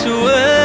away.